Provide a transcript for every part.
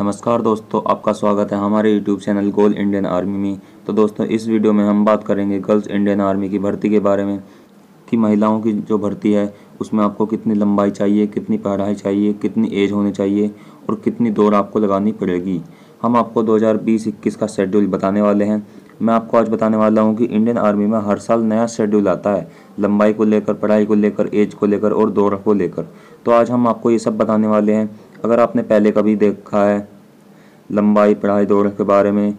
नमस्कार दोस्तों, आपका स्वागत है हमारे YouTube channel goal Indian army में। तो दोस्तों, इस वीडियो में हम बात करेंगे गर्ल्स इंडियन आर्मी की भर्ती के बारे में, कि महिलाओं की जो भर्ती है, उसमें आपको कितनी लंबाई चाहिए, कितनी पढ़ाई चाहिए, कितनी एज होनी चाहिए और कितनी दौड़ आपको लगानी पड़ेगी। हम आपको 2020-21 का शेड्यूल बताने वाले हैं। मैं आपको आज बताने वाला हूँ कि इंडियन आर्मी में हर साल नया शेड्यूल आता है, लंबाई को लेकर, पढ़ाई को लेकर एज को लेकर और दौड़ को लेकर। तो आज हम आपको ये सब बताने वाले हैं अगर आपने पहले कभी देखा है लंबाई, पढ़ाई, दौड़ के बारे में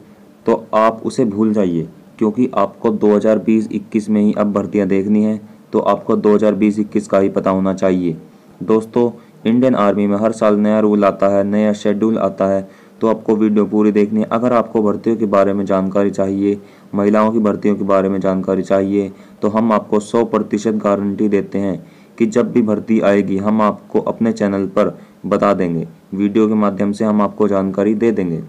तो आप उसे भूल जाइए, क्योंकि आपको 2020-21 में ही अब भर्तियाँ देखनी है तो आपको 2020-21 का ही पता होना चाहिए। दोस्तों, इंडियन आर्मी में हर साल नया रूल आता है, नया शेड्यूल आता है तो आपको वीडियो पूरी देखनी है। अगर आपको भर्तियों के बारे में जानकारी चाहिए, महिलाओं की भर्तियों के बारे में जानकारी चाहिए तो हम आपको 100 प्रतिशत गारंटी देते हैं कि जब भी भर्ती आएगी, हम आपको अपने चैनल पर बता देंगे। वीडियो के माध्यम से हम आपको जानकारी दे देंगे।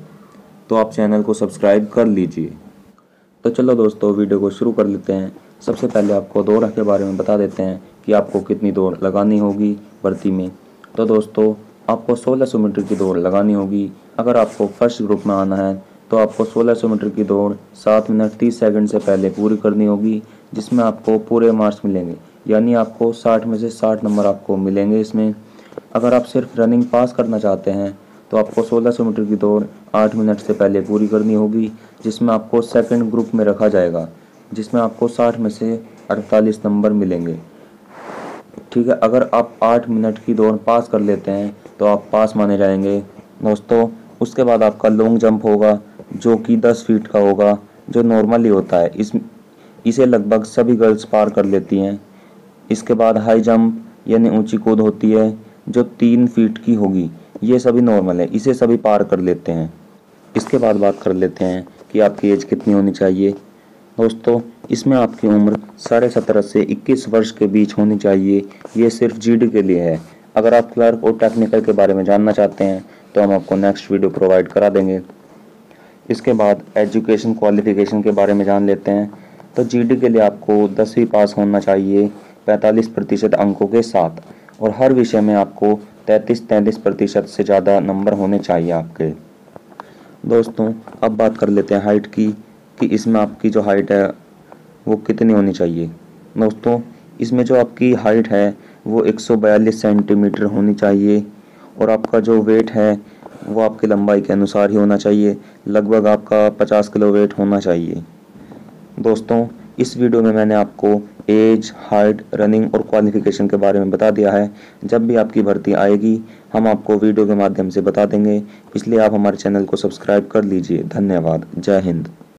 तो आप चैनल को सब्सक्राइब कर लीजिए। तो चलो दोस्तों, वीडियो को शुरू कर लेते हैं। सबसे पहले आपको दौड़ के बारे में बता देते हैं कि आपको कितनी दौड़ लगानी होगी भर्ती में। तो दोस्तों, आपको 1600 मीटर की दौड़ लगानी होगी। अगर आपको फ़र्स्ट ग्रुप में आना है तो आपको 1600 मीटर की दौड़ सात मिनट तीस सेकंड से पहले पूरी करनी होगी, जिसमें आपको पूरे मार्क्स मिलेंगे। यानी आपको 60 में से 60 नंबर आपको मिलेंगे इसमें। अगर आप सिर्फ़ रनिंग पास करना चाहते हैं तो आपको 1600 मीटर की दौड़ 8 मिनट से पहले पूरी करनी होगी, जिसमें आपको सेकंड ग्रुप में रखा जाएगा, जिसमें आपको 60 में से 48 नंबर मिलेंगे। ठीक है, अगर आप 8 मिनट की दौड़ पास कर लेते हैं तो आप पास माने जाएँगे। दोस्तों, उसके बाद आपका लॉन्ग जंप होगा, जो कि 10 फीट का होगा, जो नॉर्मली होता है। इस, इसे लगभग सभी गर्ल्स पार कर लेती हैं। इसके बाद हाई जंप यानी ऊँची कूद होती है। जो तीन फीट की होगी, ये सभी नॉर्मल है, इसे सभी पार कर लेते हैं। इसके बाद बात कर लेते हैं कि आपकी एज कितनी होनी चाहिए। दोस्तों, इसमें आपकी उम्र साढ़े सत्रह से इक्कीस वर्ष के बीच होनी चाहिए, ये सिर्फ़ जीडी के लिए है। अगर आप क्लर्क और टेक्निकल के बारे में जानना चाहते हैं तो हम आपको नेक्स्ट वीडियो प्रोवाइड करा देंगे। इसके बाद एजुकेशन क्वालिफिकेशन के बारे में जान लेते हैं। तो जीडी के लिए आपको दसवीं पास होना चाहिए 45 प्रतिशत अंकों के साथ। और हर विषय में आपको 33-33 प्रतिशत से ज़्यादा नंबर होने चाहिए आपके। दोस्तों, अब बात कर लेते हैं हाइट की, कि इसमें आपकी जो हाइट है, वो कितनी होनी चाहिए। दोस्तों, इसमें जो आपकी हाइट है, वो 142 सेंटीमीटर होनी चाहिए और आपका जो वेट है, वो आपकी लंबाई के अनुसार ही होना चाहिए। लगभग आपका 50 किलो वेट होना चाहिए। दोस्तों, इस वीडियो में मैंने आपको एज, हाइट, रनिंग और क्वालिफिकेशन के बारे में बता दिया है। जब भी आपकी भर्ती आएगी, हम आपको वीडियो के माध्यम से बता देंगे। इसलिए आप हमारे चैनल को सब्सक्राइब कर लीजिए। धन्यवाद। जय हिंद।